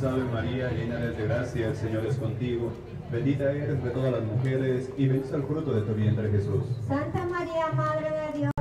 Dios, Ave María, llena eres de gracia, el Señor es contigo. Bendita eres de todas las mujeres y bendito es el fruto de tu vientre, Jesús. Santa María, Madre de Dios